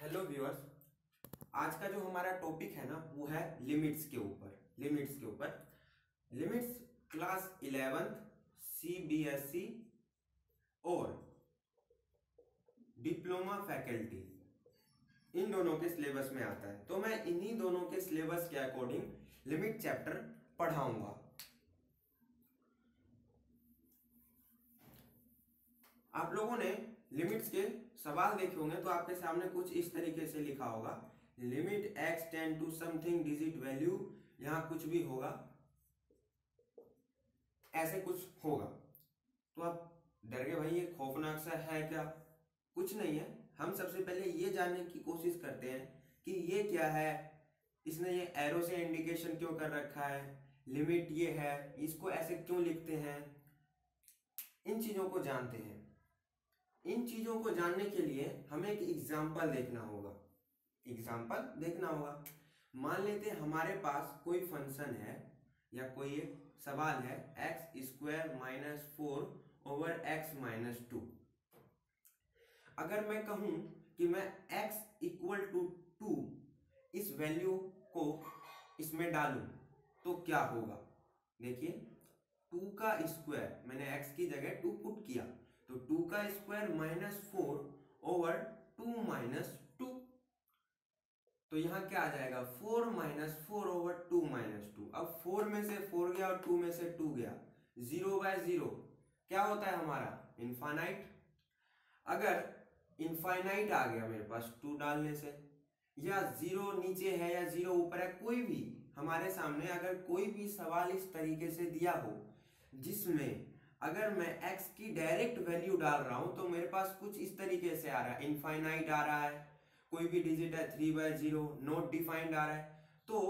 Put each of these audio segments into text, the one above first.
Hello viewers आज का जो हमारा टॉपिक है ना, वो है लिमिट्स के ऊपर लिमिट्स के ऊपर। लिमिट्स क्लास इलेवेंथ सीबीएसई और डिप्लोमा फैकल्टी इन दोनों के सिलेबस में आता है। तो मैं इन्हीं दोनों के सिलेबस के अकॉर्डिंग लिमिट चैप्टर पढ़ाऊँगा। आप लोगों ने लिमिट्स के सवाल देखे होंगे तो आपके सामने कुछ इस तरीके से लिखा होगा limit x tends to something digit value यहाँ कुछ भी होगा। ऐसे कुछ होगा। तो आप डर गए भाई, ये खौफनाक सा है क्या? कुछ नहीं है। हम सबसे पहले ये जानने की कोशिश करते हैं कि ये क्या है? इसने ये एरो से इंडिकेशन क्यों कर रखा है? लिमिट ये है। इसको ऐसे क्यों लिखते हैं? इन चीज़ों को जानते हैं। इन चीज़ों को जानने के लिए हमें एक एग्ज़ाम्पल देखना होगा। एग्ज़ाम्पल देखना होगा। मान लेते हैं हमारे पास कोई फ़ंक्शन है या कोई एक सवाल है x square minus four over x minus two अगर मैं कहूँ कि मैं x इक्वल टू टू इस वैल्यू को इसमें डालूं तो क्या होगा? देखिए टू का स्क्वायर मैंने x की जगह टू पुट किया। तो टू का square minus four over two minus two. तो यहाँ क्या आ जाएगा? Four minus four over two minus two. अब फोर में से फोर गया और टू में से टू गया। Zero by zero. क्या होता है हमारा? इनफाइनाइट। अगर इनफाइनाइट आ गया मेरे पास टू डालने से, या ज़ीरो नीचे है या ज़ीरो ऊपर है, कोई भी हमारे सामने अगर कोई भी सवाल इस तरीके से दिया हो, जिसमें अगर मैं x की डायरेक्ट वैल्यू डाल रहा हूँ तो मेरे पास कुछ इस तरीके से आ रहा है। इनफाइनाइट आ रहा है, कोई भी डिजिट है three by zero not defined आ रहा है। तो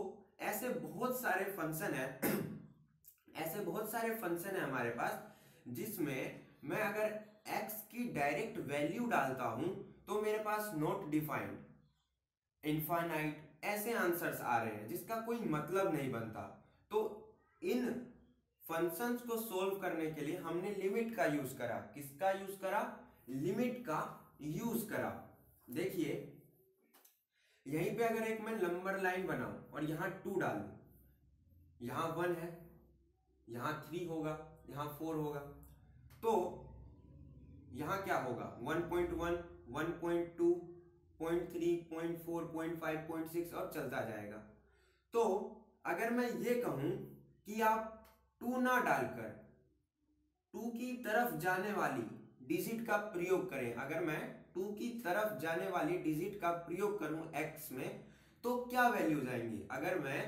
ऐसे बहुत सारे फ़ंक्शन है, ऐसे बहुत सारे फ़ंक्शन है हमारे पास, जिसमें मैं अगर x की डायरेक्ट वैल्यू डालता हूँ तो मेरे पास नॉट डिफाइंड इनफाइनाइट ऐसे आंसर्स आ रहे हैं, जिसका कोई मतलब नहीं बनता। तो इन फ़ंक्शंस को सोल्व करने के लिए हमने लिमिट का यूज़ करा। किसका यूज़ करा? लिमिट का यूज़ करा। देखिए, यहीं पे अगर एक मैं नंबर लाइन बनाऊँ और यहाँ टू डालू, यहाँ वन है, यहाँ थ्री होगा, यहाँ फोर होगा तो यहाँ क्या होगा? 1.1 1.2 0.3 0.4 0.5 0.6 और चलता जाएगा। तो अगर मैं ये कहूँ कि आप टू ना डालकर, टू की तरफ़ जाने वाली डिजिट का प्रयोग करें। अगर मैं टू की तरफ़ जाने वाली डिजिट का प्रयोग करूँ एक्स में तो क्या वैल्यूज़ आएँगी अगर मैं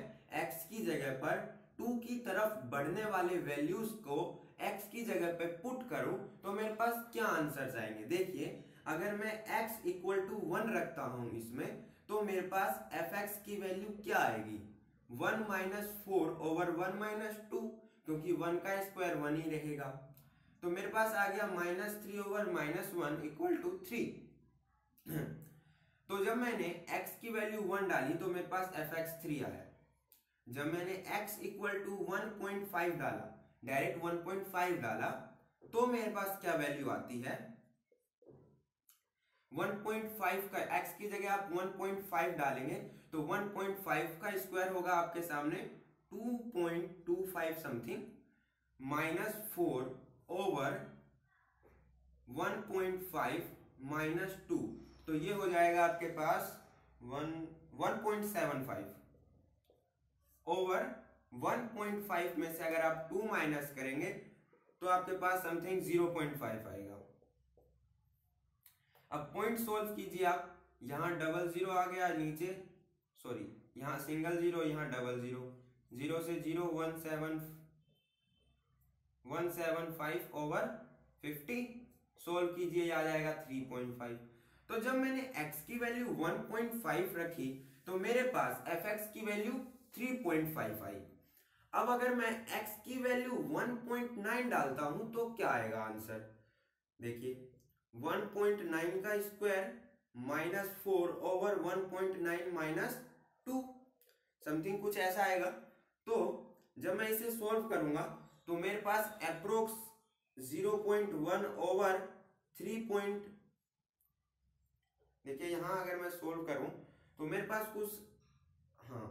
एक्स की जगह पर टू की तरफ़ बढ़ने वाले वैल्यूज़ को एक्स की जगह पे पुट करूँ तो मेरे पास क्या आंसर आएँगे देखिए, अगर मैं एक्स इक्वल टू वन रखता हूँ इसमें तो मेरे पास एफ़ एक्स की वैल्यू क्या आएगी? One minus four over one minus two क्योंकि वन का स्क्वायर वन ही रहेगा। तो मेरे पास आ गया minus three over minus one equal to three. तो जब मैंने x की वैल्यू वन डाली तो मेरे पास एफ़ एक्स थ्री आया। जब मैंने x equal to one point five डाला, डायरेक्ट वन पॉइंट फाइव डाला तो मेरे पास क्या वैल्यू आती है? 1.5 का, x की जगह आप 1.5 डालेंगे तो 1.5 का स्क्वायर होगा आपके सामने 2.25 something minus four over 1.5 minus two तो ये हो जाएगा आपके पास वन 1.75 ओवर 1.5 में से अगर आप 2 माइनस करेंगे तो आपके पास समथिंग 0.5 आएगा। अब पॉइंट सोल्व कीजिए आप। यहाँ डबल ज़ीरो आ गया नीचे। सॉरी यहाँ सिंगल ज़ीरो यहाँ डबल ज़ीरो ज़ीरो से zero, one seven one seven five over fifty. Solve कीजिए आ जाएगा थ्री पॉइंट फाइव। तो जब मैंने x की वैल्यू 1.5 रखी तो मेरे पास fx की वैल्यू 3.5 आई। अब अगर मैं x की वैल्यू 1.9 डालता हूँ तो क्या आएगा आंसर? देखिए 1.9 का square minus four over 1.9 minus two. Something कुछ ऐसा आएगा। तो जब मैं इसे सॉल्व करूँगा तो मेरे पास अप्रोक्स 0.1 ओवर 3. देखिए यहाँ अगर मैं सोल्व करूँ तो मेरे पास कुछ हाँ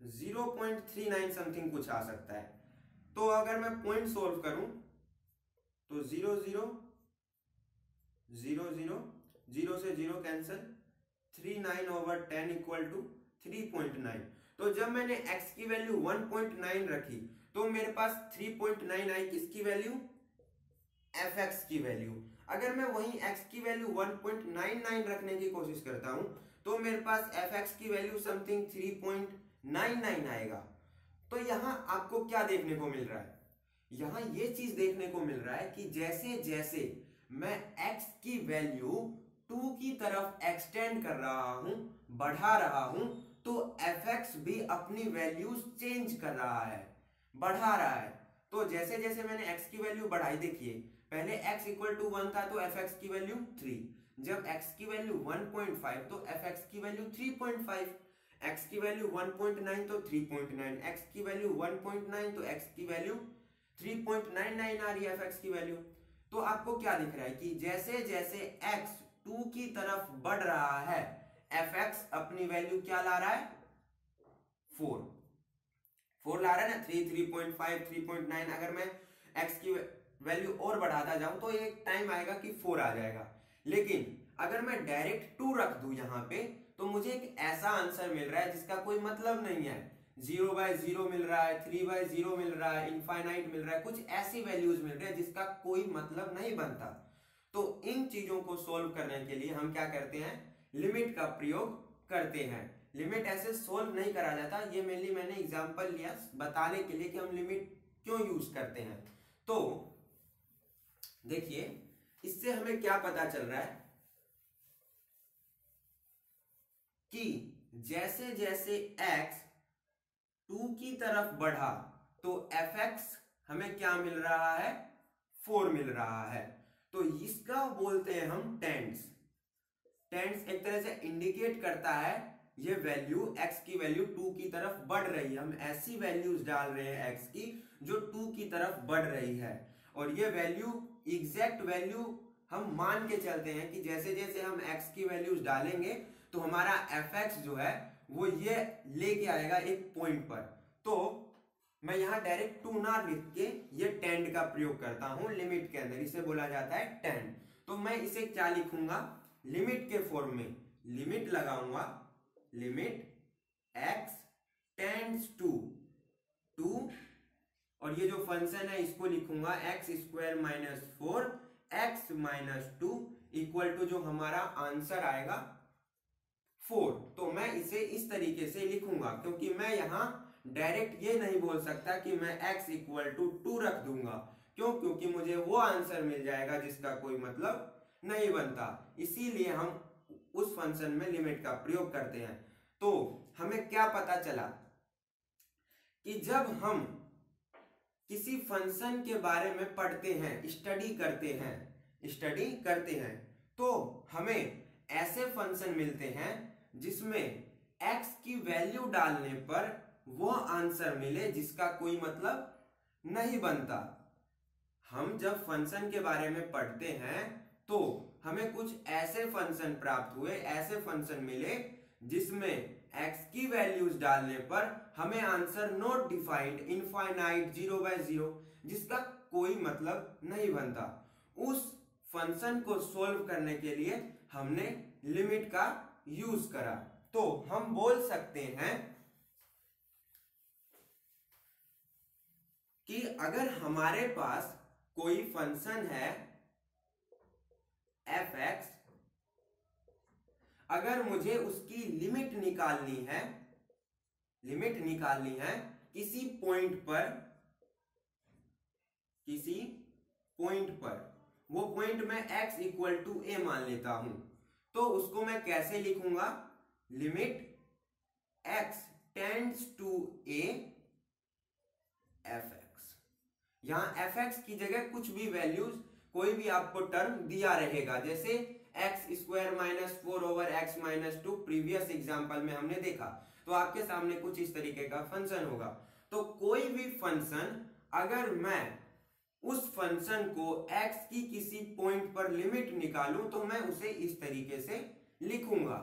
zero point three nine something कुछ आ सकता है तो अगर मैं पॉइंट सोल्व करूँ तो zero zero zero zero zero से zero cancel three nine over ten equal to three point nine तो जब मैंने x की वैल्यू 1.9 रखी तो मेरे पास 3.9 आई किसकी वैल्यू fx की वैल्यू अगर मैं वही x की वैल्यू 1.99 रखने की कोशिश करता हूँ तो मेरे पास fx की वैल्यू समथिंग 3.99 आएगा। तो यहाँ आपको क्या देखने को मिल रहा है? यहाँ ये चीज़ देखने को मिल रहा है कि जैसे जैसे मैं x की वैल्यू टू की तरफ़ एक्सटेंड कर रहा हूँ, बढ़ा रहा हूँ तो एफ़ भी अपनी वैल्यूज़ चेंज कर रहा है, बढ़ा रहा है। तो जैसे जैसे मैंने x की वैल्यू बढ़ाई, देखिए, पहले x इक्वल टू वन था तो एफ़ की वैल्यू थ्री जब x की वैल्यू 1.5 तो एफ़ की वैल्यू 3.5 x की वैल्यू 1.9 तो 3.9 x की वैल्यू 1.9 तो x की वैल्यू 3.99 आ रही है एफ़ की वैल्यू तो आपको क्या दिख रहा है कि जैसे जैसे x 2 की तरफ़ बढ़ रहा है एफ़ एक्स अपनी वैल्यू क्या ला रहा है? फोर फोर ला रहा है ना? Three three point five three point nine अगर मैं एक्स की वैल्यू और बढ़ाता जाऊँ तो एक टाइम आएगा कि फोर आ जाएगा। लेकिन अगर मैं डायरेक्ट टू रख दू यहाँ पे तो मुझे एक ऐसा आंसर मिल रहा है जिसका कोई मतलब नहीं है। ज़ीरो बाय ज़ीरो मिल रहा है थ्री बाय ज़ीरो मिल रहा है इनफाइनाइट मिल रहा है, कुछ ऐसी वैल्यूज़ मिल रही है जिसका कोई मतलब नहीं बनता। तो इन चीज़ों को सोल्व करने के लिए हम क्या करते हैं? लिमिट का प्रयोग करते हैं। लिमिट ऐसे सोल्व नहीं करा जाता। ये मेनली मैंने एग्जांपल लिया बताने के लिए कि हम लिमिट क्यों यूज़ करते हैं। तो देखिए, इससे हमें क्या पता चल रहा है कि जैसे जैसे x टू की तरफ़ बढ़ा तो एफ़ एक्स हमें क्या मिल रहा है? फोर मिल रहा है। तो इसका बोलते हैं हम टेंस टेंस एक तरह से इंडिकेट करता है, ये वैल्यू x की वैल्यू टू की तरफ़ बढ़ रही है। हम ऐसी वैल्यूज़ डाल रहे हैं x की, जो टू की तरफ़ बढ़ रही है। और ये वैल्यू एग्जैक्ट वैल्यू हम मान के चलते हैं कि जैसे जैसे हम x की वैल्यूज़ डालेंगे तो हमारा एफएक्स जो है, वो ये लेके आएगा एक पॉइंट पर। तो मैं यहाँ डायरेक्ट टू ना लिख के ये टेंड का प्रयोग करता हूँ लिमिट के अंदर इसे बोला जाता है टेंड तो मैं इसे क्या लिखूँगा? लिमिट के फॉर्म में लिमिट लगाऊँगा। Limit x tends to two और ये जो फ़ंक्शन है, इसको लिखूँगा x square minus four x minus two equal to जो हमारा आंसर आएगा फोर तो मैं इसे इस तरीके से लिखूँगा, क्योंकि मैं यहाँ डायरेक्ट ये नहीं बोल सकता कि मैं x इक्वल टू टू रख दूँगा। क्यों? क्योंकि मुझे वो आंसर मिल जाएगा जिसका कोई मतलब नहीं बनता। इसीलिए हम उस फ़ंक्शन में लिमिट का प्रयोग करते हैं। तो हमें क्या पता चला कि जब हम किसी फ़ंक्शन के बारे में पढ़ते हैं स्टडी करते हैं स्टडी करते हैं तो हमें ऐसे फ़ंक्शन मिलते हैं जिसमें x की वैल्यू डालने पर वो आंसर मिले जिसका कोई मतलब नहीं बनता। हम जब फ़ंक्शन के बारे में पढ़ते हैं तो हमें कुछ ऐसे फ़ंक्शन प्राप्त हुए, ऐसे फ़ंक्शन मिले, जिसमें x की वैल्यूज़ डालने पर हमें answer not defined infinite zero by zero जिसका कोई मतलब नहीं बनता। उस फ़ंक्शन को सोल्व करने के लिए हमने लिमिट का यूज़ करा। तो हम बोल सकते हैं कि अगर हमारे पास कोई फ़ंक्शन है एफ़ एक्स अगर मुझे उसकी लिमिट निकालनी है लिमिट निकालनी है, किसी पॉइंट पर, किसी पॉइंट पर, वो पॉइंट में x इक्वल टू ए मान लेता हूँ तो उसको मैं कैसे लिखूँगा? Limit x tends to a f x यहाँ एफ़ एक्स की जगह कुछ भी वैल्यूज़ कोई भी आपको टर्म दिया रहेगा। जैसे x square minus four over x minus two previous example में हमने देखा। तो आपके सामने कुछ इस तरीके का फ़ंक्शन होगा। तो कोई भी फ़ंक्शन अगर मैं उस फ़ंक्शन को x की किसी पॉइंट पर लिमिट निकालूं तो मैं उसे इस तरीके से लिखूँगा।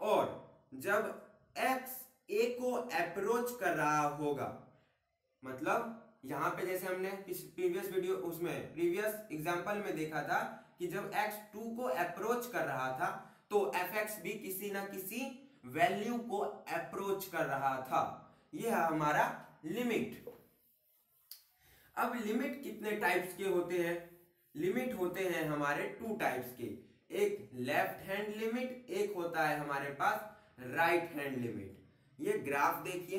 और जब x a को अप्रोच कर रहा होगा मतलब यहाँ पे जैसे हमने प्रीवियस वीडियो उसमें प्रीवियस एग्जांपल में देखा था कि जब x 2 को अप्रोच कर रहा था तो fx भी किसी ना किसी वैल्यू को अप्रोच कर रहा था। यह है हमारा लिमिट अब लिमिट कितने टाइप्स के होते हैं? लिमिट होते हैं हमारे टू टाइप्स के। एक लेफ़्ट हैंड लिमिट एक होता है हमारे पास राइट हैंड लिमिट ये ग्राफ देखिए।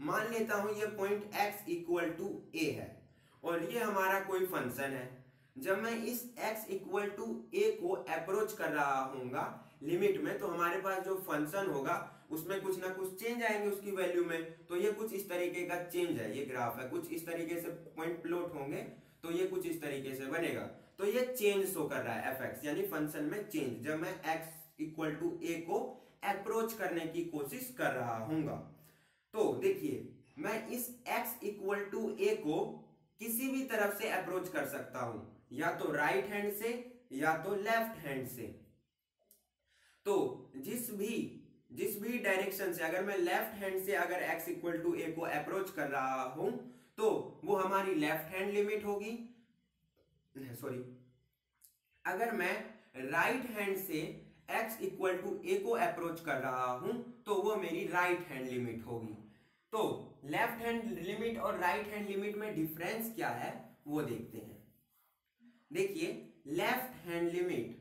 मान लेता हूँ ये point x equal to a है, और ये हमारा कोई फ़ंक्शन है। जब मैं इस x इक्वल टू ए को अप्रोच कर रहा हूँगा लिमिट में तो हमारे पास जो फ़ंक्शन होगा, उसमें कुछ ना कुछ चेंज आएँगे उसकी वैल्यू में। तो ये कुछ इस तरीके का चेंज है, ये ग्राफ है। कुछ इस तरीके से पॉइंट प्लॉट होंगे तो ये कुछ इस तरीके से बनेगा। तो ये चेंज शो कर रहा है एफ़ एक्स यानी फ़ंक्शन में चेंज जब मैं एक्स इक्वल टू ए को अप्रोच करने की कोशिश कर रहा हूँगा तो देखिए, मैं इस x इक्वल टू ए को किसी भी तरफ़ से अप्रोच कर सकता हूँ। या तो राइट हैंड से, या तो लेफ़्ट हैंड से। तो जिस भी जिस भी डायरेक्शन से अगर मैं लेफ़्ट हैंड से अगर x इक्वल टू ए को अप्रोच कर रहा हूँ तो वो हमारी लेफ़्ट हैंड लिमिट होगी। सॉरी अगर मैं राइट right हैंड से x इक्वल टू ए को अप्रोच कर रहा हूँ तो वो मेरी राइट हैंड लिमिट होगी। तो लेफ़्ट हैंड लिमिट और राइट हैंड लिमिट में डिफरेंस क्या है, वो देखते हैं। देखिए left hand limit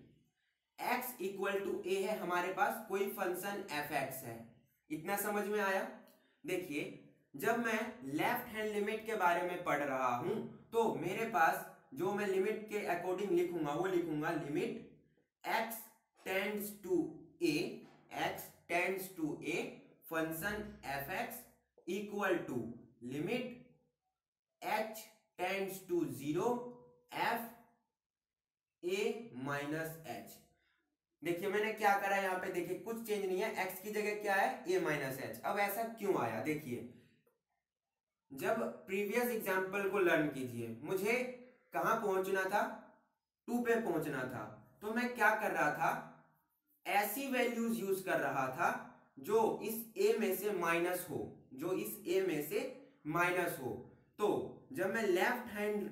x equal to a है हमारे पास, कोई फ़ंक्शन एफ़ एक्स है। इतना समझ में आया? देखिए, जब मैं लेफ़्ट हैंड लिमिट के बारे में पढ़ रहा हूँ तो मेरे पास जो मैं लिमिट के अकॉर्डिंग लिखूँगा, वो लिखूँगा limit x tends to a x tends to a function f x equal to limit h tends to zero f a minus h देखिए मैंने क्या करा यहाँ पे? देखिए, कुछ चेंज नहीं है। एक्स की जगह क्या है? ए माइनस एच अब ऐसा क्यों आया? देखिए, जब प्रीवियस एग्ज़ाम्पल को लर्न कीजिए, मुझे कहा पहुँचना था? टू पे पहुँचना था। तो मैं क्या कर रहा था? ऐसी वैल्यूज़ यूज़ कर रहा था जो इस ए में से माइनस हो, जो इस ए में से माइनस हो। तो जब मैं लेफ़्ट हैंड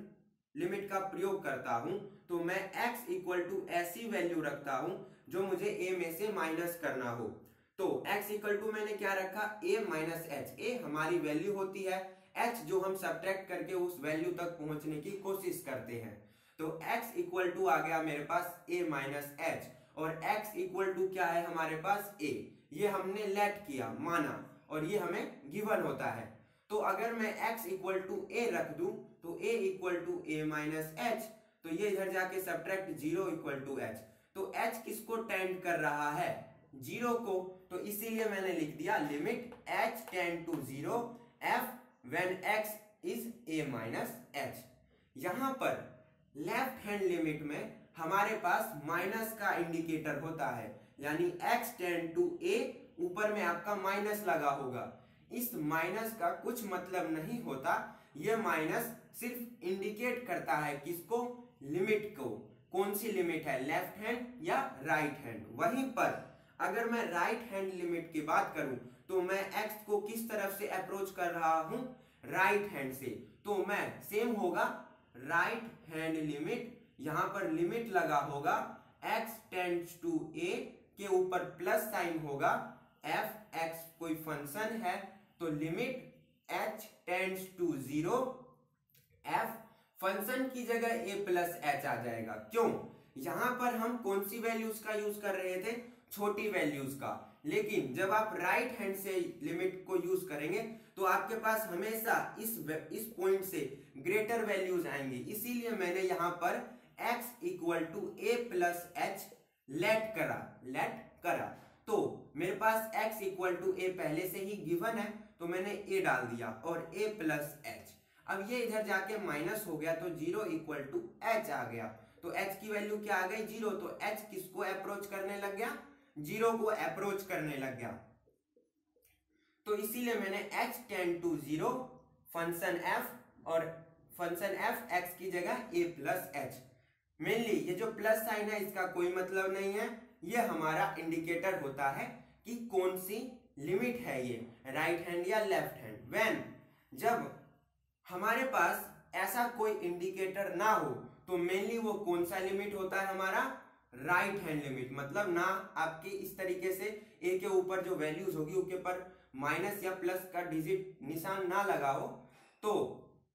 लिमिट का प्रयोग करता हूँ तो मैं x इक्वल टू ऐसी वैल्यू रखता हूँ जो मुझे a में से माइनस करना हो। तो x इक्वल टू मैंने क्या रखा? A माइनस एच ए हमारी वैल्यू होती है। H जो हम सब्ट्रैक्ट करके उस वैल्यू तक पहुँचने की कोशिश करते हैं। तो x इक्वल टू आ गया मेरे पास a माइनस एच और x इक्वल टू क्या है हमारे पास? A. ये हमने लेट किया, माना, और ये हमें गिवन होता है। तो अगर मैं x इक्वल टू ए रख दूँ तो a equal to a minus h तो ये इधर जाके subtract zero equal to h तो h किसको टेंड कर रहा है? ज़ीरो को। तो इसीलिए मैंने लिख दिया limit h tend to zero f when x is a minus h यहाँ पर लेफ़्ट हैंड लिमिट में हमारे पास माइनस का इंडिकेटर होता है, यानी x टेंड टू a ऊपर में आपका माइनस लगा होगा। इस माइनस का कुछ मतलब नहीं होता, यह माइनस सिर्फ़ इंडिकेट करता है किसको? लिमिट को। कौन सी लिमिट है? लेफ़्ट हैंड या राइट हैंड? वहीं पर अगर मैं राइट हैंड लिमिट की बात करूँ तो मैं एक्स को किस तरफ़ से अप्रोच कर रहा हूँ? राइट हैंड से। तो मैं सेम होगा, राइट हैंड लिमिट यहाँ पर लिमिट लगा होगा एक्स टेंड्स टू ए के ऊपर प्लस साइन होगा। एफ़ एक्स कोई फ़ंक्शन है तो limit h tends to zero f function की जगह ए प्लस एच आ जाएगा। क्यों? यहाँ पर हम कौन सी वैल्यूज़ का यूज़ कर रहे थे? छोटी वैल्यूज़ का। लेकिन जब आप राइट हैंड से लिमिट को यूज़ करेंगे तो आपके पास हमेशा इस इस पॉइंट से ग्रेटर वैल्यूज़ आएँगे। इसीलिए मैंने यहाँ पर x equal to a plus h let करा लेट करा। तो मेरे पास x इक्वल टू ए पहले से ही गिवन है तो मैंने a डाल दिया और a प्लस एच अब ये इधर जाके माइनस हो गया तो ज़ीरो इक्वल टू एच आ गया। तो h की वैल्यू क्या आ गई? ज़ीरो तो h किसको अप्रोच करने लग गया? ज़ीरो को अप्रोच करने लग गया। तो इसीलिए मैंने h tends to zero function f और फ़ंक्शन एफ़ एक्स की जगह ए प्लस एच मेनली ये जो प्लस साइन है, इसका कोई मतलब नहीं है। ये हमारा इंडिकेटर होता है कि कौन सी लिमिट है ये राइट हैंड या लेफ़्ट हैंड व्हेन जब हमारे पास ऐसा कोई इंडिकेटर ना हो तो मेनली वो कौन सा लिमिट होता है हमारा? राइट हैंड लिमिट मतलब ना आपके इस तरीके से ए के ऊपर जो वैल्यूज़ होगी, उसके ऊपर माइनस या प्लस का डिजिट निशान ना लगा हो तो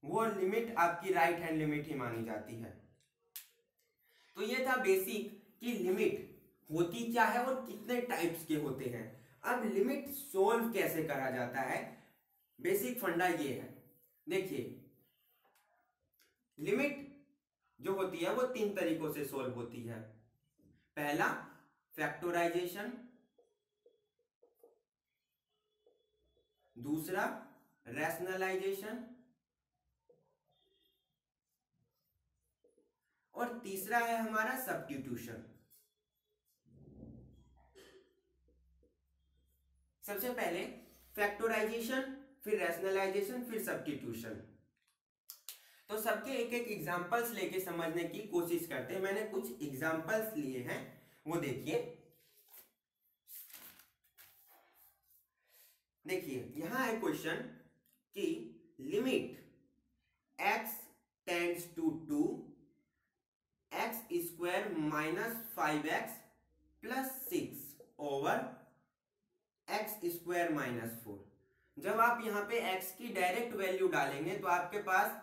वो लिमिट आपकी राइट हैंड लिमिट ही मानी जाती है। तो ये था बेसिक कि लिमिट होती क्या है और कितने टाइप्स के होते हैं। अब लिमिट सोल्व कैसे करा जाता है? बेसिक फंडा ये है। देखिए लिमिट जो होती है वो तीन तरीकों से सोल्व होती है। पहला फैक्टोराइजेशन दूसरा रैशनलाइजेशन और तीसरा है हमारा सब्स्टिट्यूशन सबसे पहले फैक्टोराइजेशन फिर रैशनलाइजेशन फिर सब्स्टिट्यूशन तो सबके एक एक एग्जांपल्स लेके समझने की कोशिश करते हैं। मैंने कुछ एग्जांपल्स लिए हैं, वो देखिए। देखिए, यहाँ है क्वेश्चन कि limit x tends to two x square minus five x plus six over x square minus four जब आप यहाँ पे x की डायरेक्ट वैल्यू डालेंगे तो आपके पास,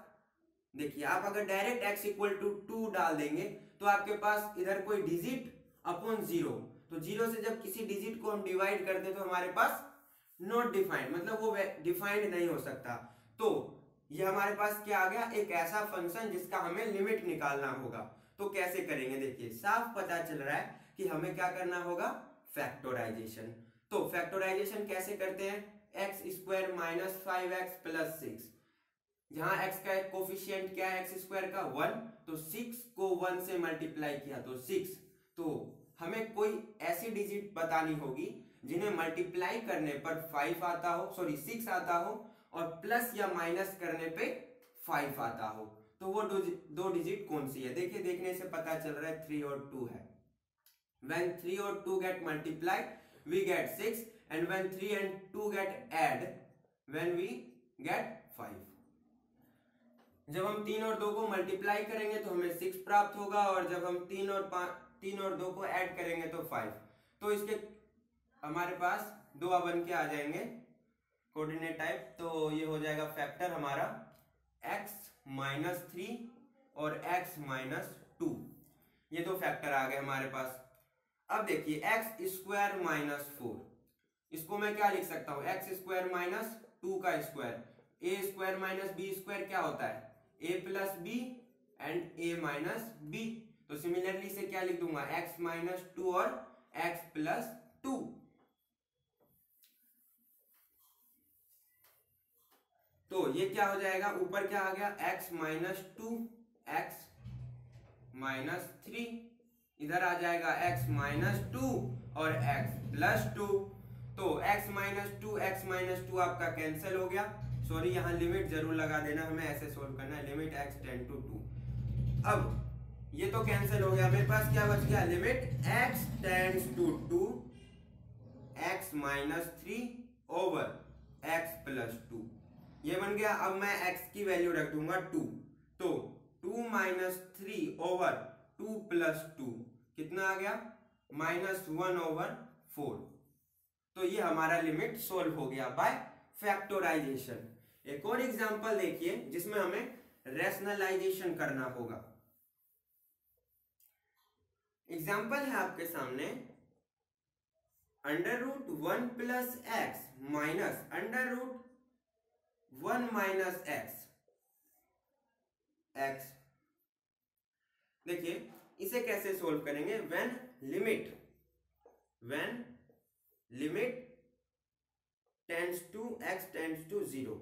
देखिए, आप अगर direct x equal to two डाल देंगे तो आपके पास इधर कोई डिजिट अपॉन ज़ीरो तो ज़ीरो से जब किसी डिजिट को हम डिवाइड करते हैं तो हमारे पास नॉट डिफाइंड मतलब वो डिफाइंड नहीं हो सकता। तो ये हमारे पास क्या आ गया? एक ऐसा फ़ंक्शन जिसका हमें लिमिट निकालना होगा। तो कैसे करेंगे? देखिए, साफ़ पता चल रहा है कि हमें क्या करना होगा? फैक्टोराइजेशन तो फैक्टोराइजेशन कैसे करते हैं? X square minus five x plus six जहाँ x का कोफिशियंट क्या है? एक्स स्क्वायर का वन तो सिक्स को वन से मल्टीप्लाई किया तो सिक्स तो हमें कोई ऐसी डिजिट बतानी होगी जिन्हें मल्टीप्लाई करने पर फाइव आता हो सॉरी सिक्स आता हो और प्लस या माइनस करने पे फाइव आता हो। तो वो दो डिजिट कौन सी है? देखिए, देखने से पता चल रहा है थ्री और टू है। When थ्री और two get multiply we get six and when three and two get add when we get five जब हम तीन और दो को मल्टीप्लाई करेंगे तो हमें सिक्स प्राप्त होगा और जब हम तीन और तीन और दो को ऐड करेंगे तो फाइव तो इसके, हमारे पास दो बन के आ जाएँगे कोऑर्डिनेट टाइप तो ये हो जाएगा फैक्टर हमारा x माइनस थ्री और x माइनस टू। ये दो फैक्टर आ गए हमारे पास। अब देखिए, एक्स स्क्वायर माइनस फोर। इसको मैं क्या लिख सकता हूँ? एक्स स्क्वायर माइनस टू का square. A square minus b square क्या होता है? A plus b and a minus b. तो सिमिलरली से क्या लिख दूँगा? एक्स माइनस टू और एक्स प्लस टू। तो ये क्या हो जाएगा? ऊपर क्या आ गया? X minus two x minus three इधर आ जाएगा x माइनस टू और x प्लस टू तो x minus two x minus two आपका कैंसिल हो गया. सॉरी यहाँ लिमिट ज़रूर लगा देना, हमें ऐसे सोल्व करना है. Limit x tends to two अब ये तो कैंसिल हो गया. मेरे पास क्या बच गया? Limit x tends to two x minus three over x plus two ये बन गया, अब मैं एक्स की वैल्यू रख दूँगा टू तो two minus three over two plus two कितना आ गया? माइनस वन ओवर फोर तो ये हमारा लिमिट सोल्व हो गया बाय फैक्टोराइजेशन एक और एग्जांपल देखिए, जिसमें हमें रेशनलाइजेशन करना होगा। एग्ज़ाम्पल है आपके सामने। Under root one plus x minus under root one minus x x. देखिए, इसे कैसे सोल्व करेंगे? When limit when limit tends to x tends to zero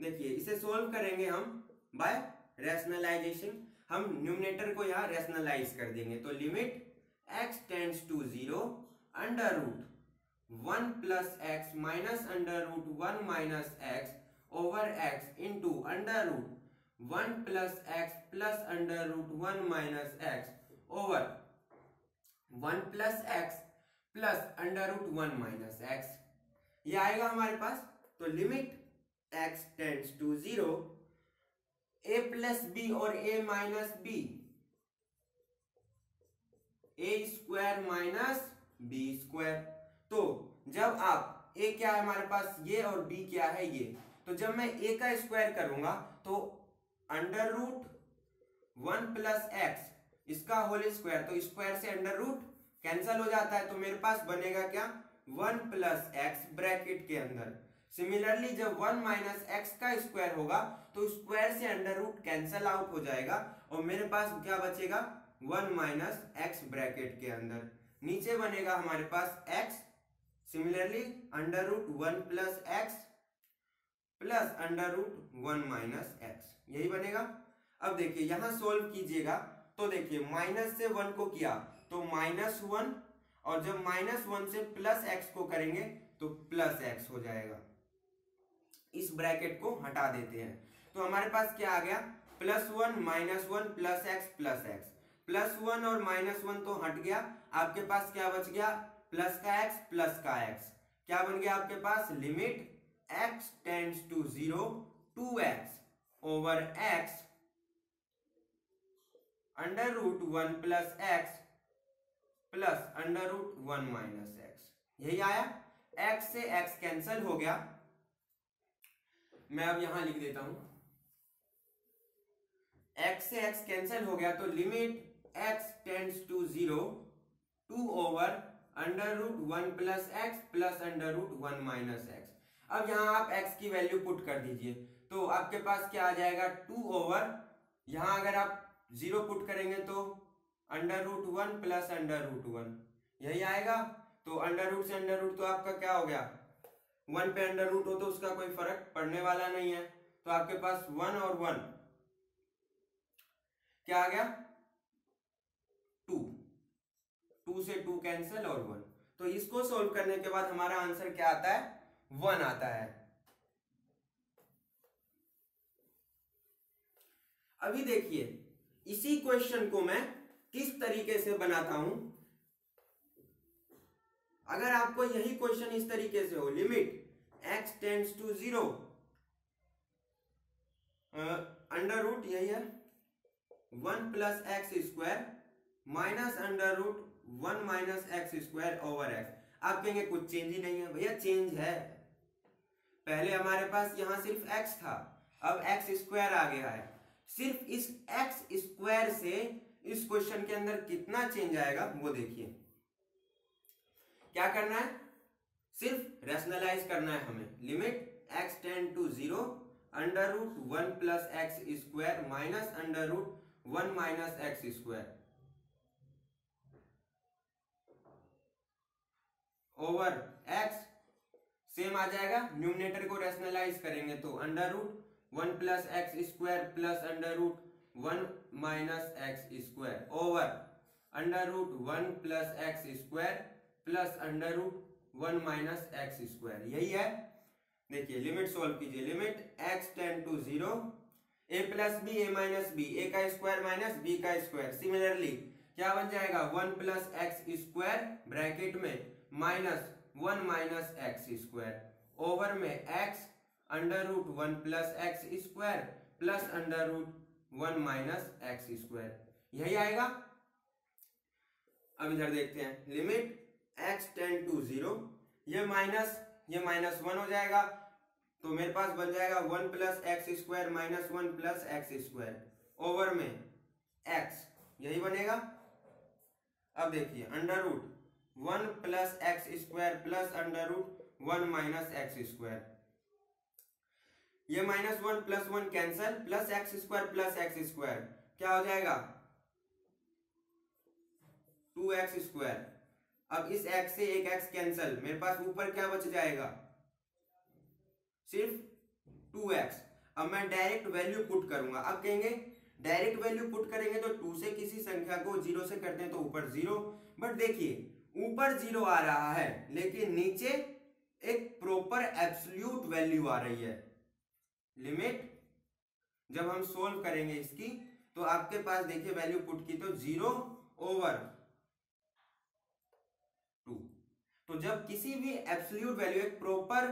देखिए, इसे सोल्व करेंगे हम बाय रेशनलाइजेशन हम न्यूमिनेटर को यहाँ रेशनलाइज कर देंगे। तो limit x tends to zero under root one plus x minus under root one minus x over x into under root one plus x plus under root one minus x over one plus x plus under root one minus x. ये आएगा हमारे पास तो limit x tends to zero, a plus b और a minus b. A square minus b square. तो जब आप ए क्या है हमारे पास? ये और बी क्या है ये? तो जब मैं ए का स्क्वायर करूँगा तो under root one plus x इसका होल स्क्वायर तो स्क्वायर से अंडर रूट कैंसल हो जाता है। तो मेरे पास बनेगा क्या? वन प्लस एक्स ब्रैकेट के अंदर। सिमिलरली जब वन माइनस एक्स का स्क्वायर होगा तो स्क्वायर से अंडर रूट कैंसल आउट हो जाएगा और मेरे पास क्या बचेगा? वन माइनस एक्स ब्रैकेट के अंदर। नीचे बनेगा हमारे पास x similarly under root one plus x plus under root one minus x यही बनेगा। अब देखिए, यहाँ सोल्व कीजिएगा तो देखिए माइनस से वन को किया तो माइनस वन और जब माइनस वन से प्लस एक्स को करेंगे तो प्लस एक्स हो जाएगा। इस ब्रैकेट को हटा देते हैं। तो हमारे पास क्या आ गया? Plus one minus one plus x plus x plus one और माइनस वन तो हट गया। आपके पास क्या बच गया? प्लस का एक्स प्लस का एक्स। क्या बन गया आपके पास? Limit x tends to zero two x over x under root one plus x plus under root one minus x. यही आया? एक्स से एक्स कैंसिल हो गया। मैं अब यहाँ लिख देता हूँ। एक्स से एक्स कैंसिल हो गया तो limit x tends to zero two over under root one plus x plus under root one minus x अब यहाँ आप x की वैल्यू पुट कर दीजिए। तो आपके पास क्या आ जाएगा? टू ओवर यहाँ अगर आप ज़ीरो पुट करेंगे तो under root one plus under root one यही आएगा। तो अंडर रूट से अंडर रूट तो आपका क्या हो गया? वन पे अंडर रूट हो तो उसका कोई फ़र्क पड़ने वाला नहीं है। तो आपके पास वन और वन क्या आ गया? टू से टू कैंसिल और वन। तो इसको सोल्व करने के बाद हमारा आंसर क्या आता है? वन आता है। अभी देखिए, इसी क्वेश्चन को मैं किस तरीके से बनाता हूँ? अगर आपको यही क्वेश्चन इस तरीके से हो limit x tends to zero under root यही है, one plus x square minus under root one minus x square over x. आप कहेंगे, कुछ चेंज ही नहीं है भैया चेंज है। पहले हमारे पास यहाँ सिर्फ़ x था, अब एक्स स्क्वायर आ गया है। सिर्फ़ इस एक्स स्क्वायर से इस क्वेश्चन के अंदर कितना चेंज आएगा, वो देखिए। क्या करना है? सिर्फ़ रेशनलाइज करना है हमें। Limit x tends to zero under root one plus x square minus under root one minus x square over x same आ जाएगा। न्यूमिनेटर को रेशनलाइज करेंगे तो under root one plus x square plus under root one minus x square over under root one plus x square plus under root one minus x square यही है। देखिए limit solve कीजिए। Limit x tends to zero A plus B A minus B A का square minus B का square similarly क्या बन जाएगा? One plus x square bracket में minus one minus x square. Over में x under root one plus x square plus under root one minus x square. यही आएगा। अब इधर देखते हैं। Limit x tends to zero. Minus, ये minus one हो जाएगा। तो मेरे पास बन जाएगा one plus x square minus one plus x square. Over में एक्स, यही बनेगा। अब देखिए under root one plus x square plus under root one minus x square ये minus one plus one cancel plus x square plus x square क्या हो जाएगा? To x square अब इस x से एक x कैंसल मेरे पास ऊपर क्या बच जाएगा? सिर्फ़ 2x अब मैं डायरेक्ट वैल्यू पुट करूँगा। अब कहेंगे डायरेक्ट वैल्यू पुट करेंगे तो टू से किसी संख्या को ज़ीरो से करते हैं तो ऊपर ज़ीरो। बट देखिए, ऊपर ज़ीरो आ रहा है, लेकिन नीचे एक प्रॉपर एब्सोल्यूट वैल्यू आ रही है। लिमिट जब हम सोल्व करेंगे इसकी तो आपके पास देखिए वैल्यू पुट की तो ज़ीरो ओवर टू तो जब किसी भी एब्सोल्यूट वैल्यू एक प्रॉपर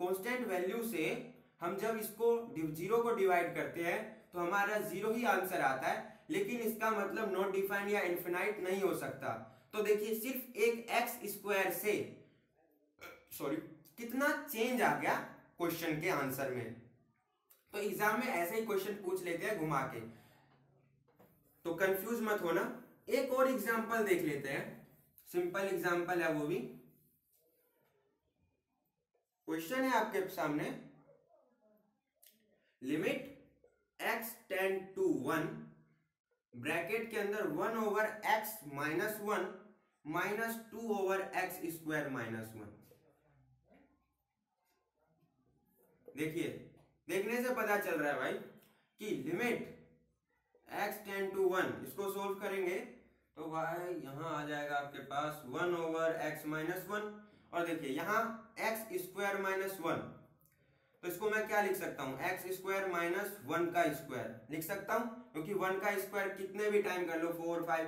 कांस्टेंट वैल्यू से हम जब इसको ज़ीरो को डिवाइड करते हैं तो हमारा ज़ीरो ही आंसर आता है, लेकिन इसका मतलब नॉट डिफाइंड या इन्फिनाइट नहीं हो सकता। तो देखिए, सिर्फ़ एक एक्स स्क्वायर से सॉरी कितना चेंज आ गया क्वेश्चन के आंसर में? तो एग्ज़ाम में ऐसे ही क्वेश्चन पूछ लेते हैं घुमा के। तो कंफ्यूज मत होना। एक और एग्ज़ाम्पल देख लेते हैं। सिंपल एग्ज़ाम्पल है वो भी। क्वेश्चन है आपके सामने। Limit x tends to one bracket के अंदर one over x minus one minus two over x square minus one देखिए, देखने से पता चल रहा है भाई कि limit x tends to one इसको सोल्व करेंगे तो भाई यहाँ आ जाएगा आपके पास one over x minus one और देखिए यहाँ एक्स स्क्वायर माइनस वन तो इसको मैं क्या लिख सकता हूँ? एक्स स्क्वायर माइनस वन का स्क्वायर लिख सकता हूँ? क्योंकि वन का स्क्वायर कितने भी टाइम कर लो फोर फाइव